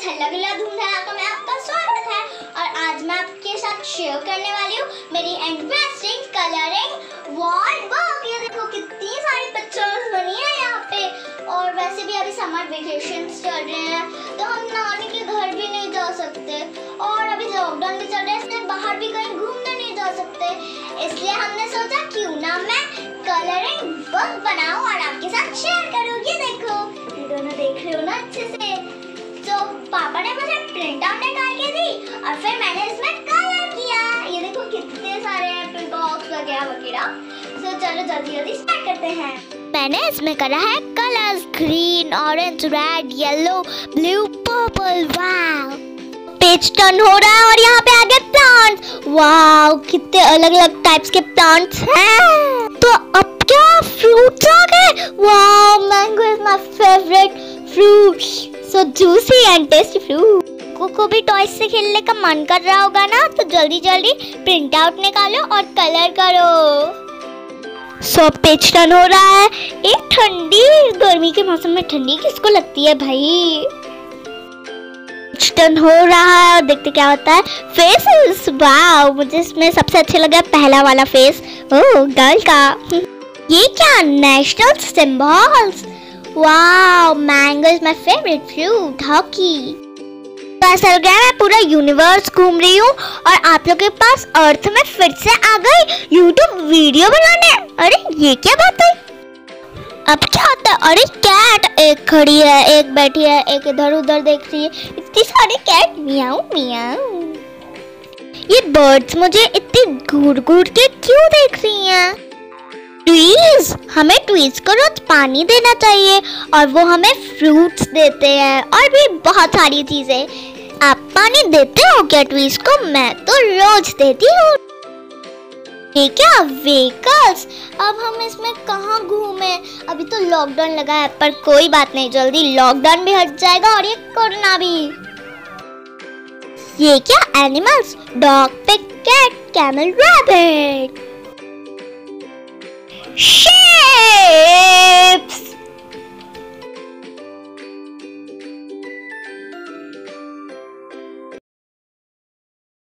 Friends हल्ला गुल्ला धूम में आपका स्वागत है। और आज मैं आपके साथ शेयर करने वाली हूँ मेरी इंटरेस्टिंग कलरिंग वॉल बुक ये देखो, कितनी सारी पिक्चर्स बनी है यहाँ पे। और वैसे भी अभी समर वेकेशन चल रहे हैं तो हम नानी के घर भी नहीं जा सकते। और अभी लॉकडाउन भी चल रहा है, इसलिए बाहर भी कहीं घूमने नहीं जा सकते। इसलिए हमने सोचा, क्यों ना प्रिंट आउट निकाल के दी और फिर मैंने इसमें कलर किया। ये देखो कितने सारे हैं प्रिंट बॉक्स वगैरह वगैरह। तो चलो जल्दी जल्दी स्टार्ट करते हैं। मैंने इसमें करा है colours green orange red yellow blue purple wow page turn हो रहा है और यहाँ पे आगे प्लांट्स वाव कितने अलग अलग टाइप्स के प्लांट्स हैं। तो अब क्या फ्रूट्स आ गए? Wow mango is my favourite fruit so juicy and tasty fruit को भी टॉयज से खेलने का मन कर रहा होगा ना तो जल्दी जल्दी प्रिंट आउट निकालो और कलर करो। सो पेज टर्न हो रहा है। एक ठंडी, गर्मी के मौसम में ठंडी किसको लगती है भाई? टर्न हो रहा है और देखते क्या होता है। फेस वाओ मुझे इसमें सबसे अच्छा लगा पहला वाला फेस ओ गर्ल का। ये क्या national symbols wow mango is my favourite fruit hockey लग रहा है मैं पूरा यूनिवर्स घूम रही हूँ और आप लोग के पास अर्थ में फिर से आ गई यूट्यूब वीडियो बनाने। अरे, ये क्या बात है अब क्या होता है? अरे कैट एक खड़ी है, एक बैठी है, एक इधर उधर देख रही है। इतनी सारी कैट मियाऊ मियाऊ ये बर्ड्स मुझे इतनी घूर घूर के क्यों देख रही हैं? ट्वीज हमें ट्वीज को रोज पानी देना चाहिए और वो हमें फ्रूट्स देते हैं और भी बहुत सारी चीज़ें। आप पानी देते हो क्या ट्वीज को? मैं तो रोज देती हूँ। ये क्या व्हीकल्स अब हम इसमें कहाँ घूमे? अभी तो लॉकडाउन लगा है, पर कोई बात नहीं, जल्दी लॉकडाउन भी हट जाएगा और ये कोरोना भी। ये क्या animals dog pig cat camel rabbit Shh!